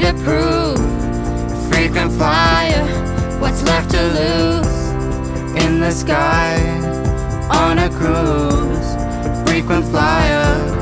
to prove. Frequent flyer, what's left to lose? In the sky, on a cruise. Frequent flyer,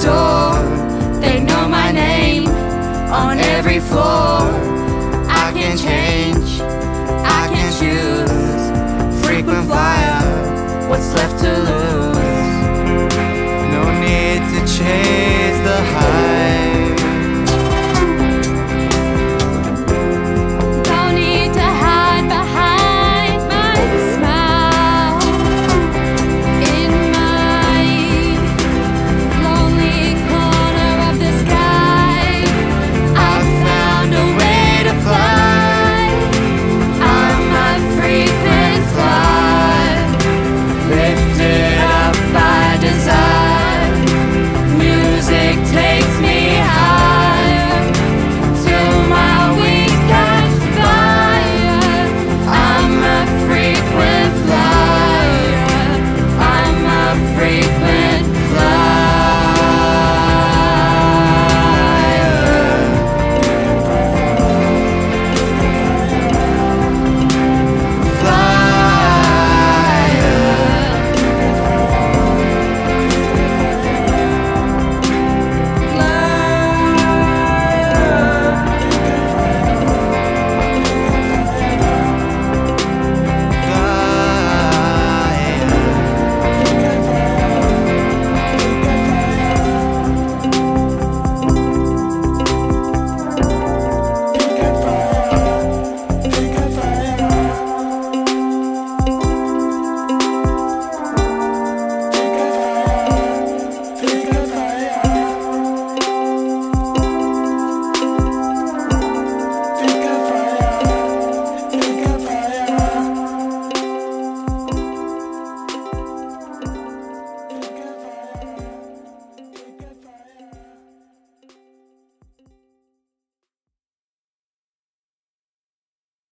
door. They know my name on every floor. I can change.